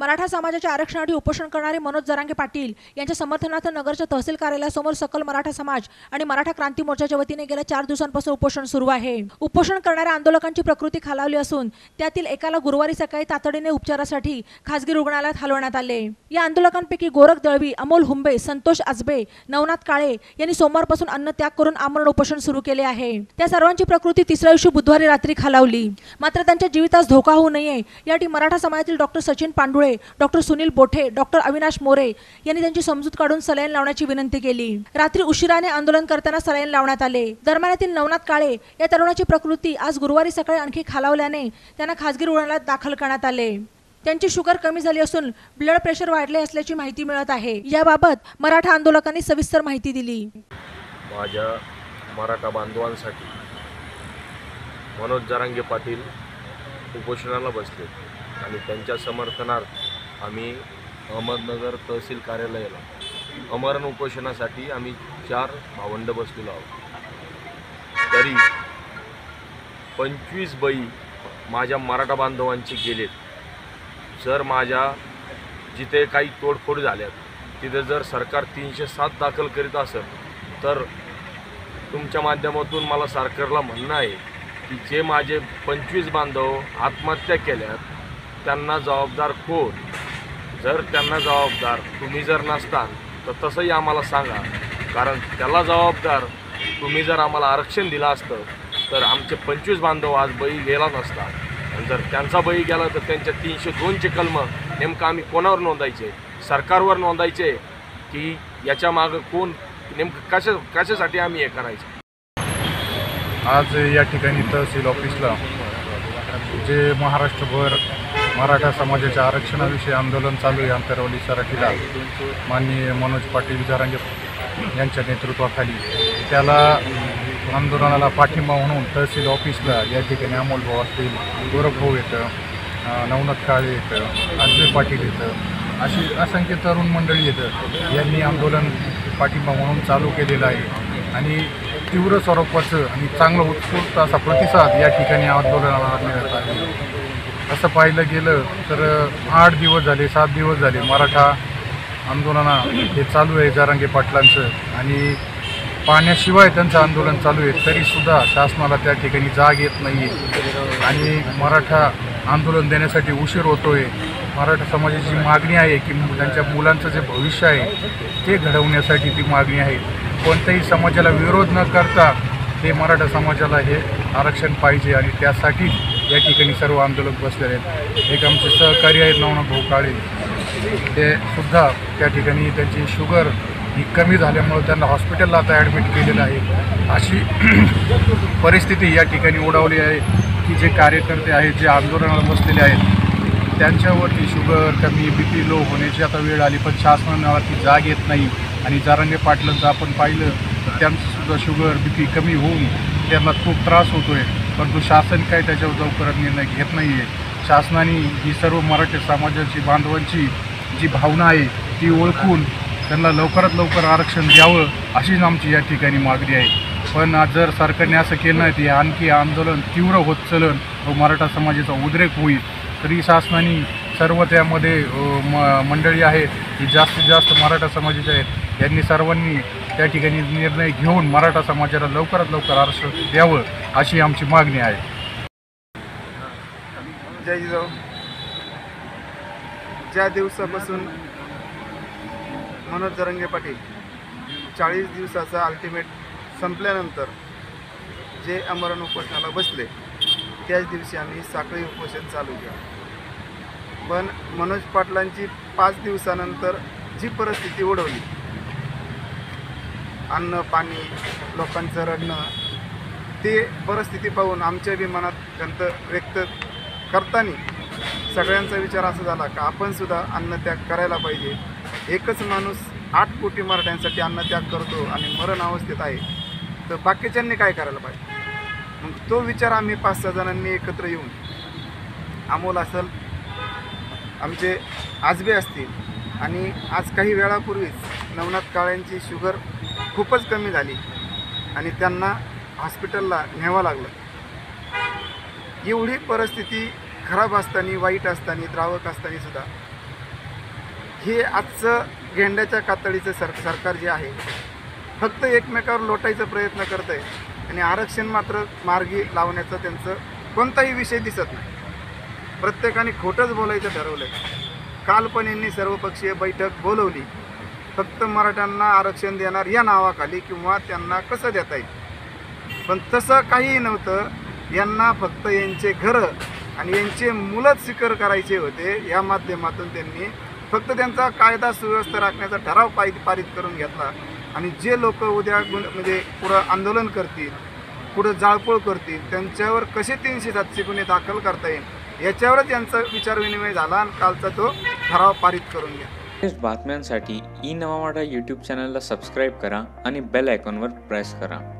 मराठा समाजाच्या आरक्षणासाठी उपोषण करणारे मनोज जरांगे पाटील यांच्या समर्थनार्थ नगरच्या तहसील कार्यालयासमोर सकल मराठा समाज आणि मराठा क्रांती मोर्चाच्या वतीने गेल्या चार दिवसांपासून उपोषण सुरू आहे. उपोषण करणाऱ्या आंदोलकांची प्रकृती खालावली असून त्यातील एकाला गुरुवारी सकाळी तातडीने उपचारासाठी खासगी रुग्णालयात हलवण्यात आले. या आंदोलकांपैकी गोरख दळवी अमोल हुंबे संतोष आजबे नवनाथ काळे यांनी सोमवारपासून अन्न त्याग करून आमरण उपोषण सुरू केले आहे. त्या सर्वांची प्रकृती तिसऱ्या दिवशी बुधवारी रात्री खालावली. मात्र त्यांच्या जीवितास धोका होऊ नये यासाठी मराठा समाजातील doctor Sachin Pandule doctor Sunil Bothe doctor Avinash More यांनी त्यांची समजूत काढून सलाईन लावण्याची विनंती केली. रात्री उशिराने आंदोलन करताना सलाईन लावण्यात आले. दरम्यान येथील नवनाथ काळे या तरुणाची प्रकृती आज गुरुवारी सकाळी आणखी खालावल्याने त्यांना खासगी रुग्णालयात दाखल करण्यात आले. त्यांची शुगर कमी झाली असून ब्लड प्रेशर वाढले असल्याची माहिती मिळत आहे. याबाबत मराठा आंदोलकांनी सविस्तर माहिती दिली. माझ्या मराठा बांधवांसाठी मनोज जरांगे पाटील उपोषणाला बसले आणि त्यांच्या समर्थनार्थ आम्ही अहमदनगर तहसील कार्यालयाला अमरण उपोषणासाठी आम्ही चार भावंड बसलेलो आहोत. तरी पंचवीस बळी माझ्या मराठा बांधवांचे गेलेत. जर माझ्या जिथे काही तोडफोड झाल्यात तिथे जर सरकार तीनशे सात दाखल करीत असेल तर तुमच्या माध्यमातून मला सरकारला म्हणणं आहे की जे माझे पंचवीस बांधव आत्महत्या केल्यात त्यांना जबाबदार कोण? जर त्यांना जबाबदार तुम्ही जर नसताल तर तसंही आम्हाला सांगा. कारण त्याला जबाबदार तुम्ही जर आम्हाला आरक्षण दिलं असतं तर आमचे पंचवीस बांधव आज बळी गेला नसता. आणि जर त्यांचा बळी गेला तर त्यांच्या तीनशे दोनचे कलम नेमकं आम्ही कोणावर नोंदायचे? सरकारवर नोंदायचे? की याच्या मागं कोण नेमकं कशा कशासाठी आम्ही हे करायचं? आज या ठिकाणी तहसील ऑफिसला जे महाराष्ट्रभर मराठा समाजाच्या आरक्षणाविषयी आंदोलन चालू आहे आंतरवली सराठीला. माननीय मनोज पाटील जरांगे यांच्या नेतृत्वाखाली. त्याला आंदोलनाला पाठिंबा म्हणून तहसील ऑफिसला या ठिकाणी अमोल भाऊ असतील गोरखभाऊ येतं नवनाथ काळे येतं अजय पाटील येतं अशी असंख्य तरुण मंडळी येतं. यांनी आंदोलन पाठिंबा म्हणून चालू केलेलं आहे. आणि तीव्र स्वरूपाचं आणि चांगलं उत्स्फूर्त असा प्रतिसाद या ठिकाणी आंदोलनाला मिळत आहे. असं पाहिलं गेलं तर आठ दिवस झाले सात दिवस झाले मराठा आंदोलना हे चालू आहे जारांगे पाटलांचं. आणि पाण्याशिवाय त्यांचं आंदोलन चालू आहे तरीसुद्धा शासनाला त्या ठिकाणी जाग येत नाही आहे आणि मराठा आंदोलन देण्यासाठी उशीर होतो आहे मराठा समाजाची मागणी आहे की त्यांच्या मुलांचं जे भविष्य आहे ते घडवण्यासाठी ती मागणी आहे. कोणत्याही समाजाला विरोध न करता हे मराठा समाजाला हे आरक्षण पाहिजे आणि त्यासाठी या ठिकाणी सर्व आंदोलक बसलेले आहेत. एक आमचे सहकारी आहेत नवना भाऊ काळे. ते सुद्धा त्या ठिकाणी त्यांची शुगर ही कमी झाल्यामुळं त्यांना हॉस्पिटलला आता ॲडमिट केलेलं आहे. अशी परिस्थिती या ठिकाणी ओढावली आहे की जे कार्यकर्ते आहेत जे आंदोलनाला बसलेले आहेत त्यांच्यावरती शुगर कमी बी पी लो होण्याची आता वेळ आली पण शासनावरती जाग येत नाही. आणि जारंगे पाटलांचं आपण पाहिलं तर त्यांचंसुद्धा शुगर बी पी कमी होऊन त्यांना खूप त्रास होतो आहे परंतु शासन काय त्याच्यावर लवकरात निर्णय घेत नाही आहे शासनाने ही सर्व मराठी समाजाची बांधवांची जी भावना आहे ती ओळखून त्यांना लवकरात लवकर आरक्षण द्यावं अशीच आमची या ठिकाणी मागणी आहे. पण आज जर सरकारने असं केलं नाही ते आणखी आंदोलन तीव्र होत चलन व मराठा समाजाचा उद्रेक होईल. तरी शासनाने सर्व त्यामध्ये म मंडळी आहेत की जास्तीत जास्त मराठा समाजाचे आहेत यांनी सर्वांनी त्या ठिकाणी निर्णय घेऊन मराठा समाजाला लवकरात लवकर आरक्षण द्यावं अशी आमची मागणी आहे. जय जिजाऊ. ज्या दिवसापासून मनोज जरंगे पाटील चाळीस दिवसाचा अल्टिमेट संपल्यानंतर जे अमरण उपोषणाला बसले त्याच दिवशी आम्ही साखळी उपोषण चालू केलं. पण मनोज पाटलांची पाच दिवसानंतर जी परिस्थिती ओढवली अन्न पाणी लोकांचं रडणं ते परिस्थिती पाहून आमच्या विमानात मनात खंत व्यक्त करताना सगळ्यांचा विचार असा झाला का आपण सुद्धा अन्नत्याग करायला पाहिजे. एकच माणूस आठ कोटी मराठ्यांसाठी अन्नत्याग करतो आणि मरण अवस्थेत आहे तर बाकीच्यांनी काय करायला पाहिजे? मग तो विचार आम्ही पाच सहा जणांनी एकत्र येऊन अमोल असेल आमचे आजबे असतील. आणि आज काही वेळापूर्वीच नवनाथ काळ्यांची शुगर खूपच कमी झाली. आणि त्यांना हॉस्पिटलला न्यावं लागलं. एवढी परिस्थिती खराब असताना वाईट असताना द्रावक असताना सुद्धा. हे आजचं गेंड्याच्या कातडीचं सर सरकार जे आहे फक्त एकमेकावर लोटायचा प्रयत्न करत आहे आणि आरक्षण मात्र मार्गी लावण्याचं त्यांचं कोणताही विषय दिसत नाही. प्रत्येकाने खोटंच बोलायचं ठरवलं काल पण यांनी सर्वपक्षीय बैठक बोलवली. फक्त मराठ्यांना आरक्षण देणार या नावाखाली किंवा त्यांना कसं देता येईल? पण तसं काहीही नव्हतं. यांना फक्त यांचे घरं आणि यांचे मुलंच स्वीकार करायचे होते. या माध्यमातून त्यांनी फक्त त्यांचा कायदा सुव्यवस्था राखण्याचा ठराव पायी पारित करून घेतला. आणि जे लोक उद्या गुण म्हणजे पुढं आंदोलन करतील पुढं जाळपोळ करतील त्यांच्यावर कसे तीनशे सातशे गुन्हे दाखल करता येईल? याच्यावरच यांचा विचारविनिमय झाला आणि कालचा तो ठराव पारित करून घ्या. बातम्यांसाठी ई नवा यूट्यूब चॅनलला सबस्क्राईब करा आणि बेल आयकॉनवर प्रेस करा.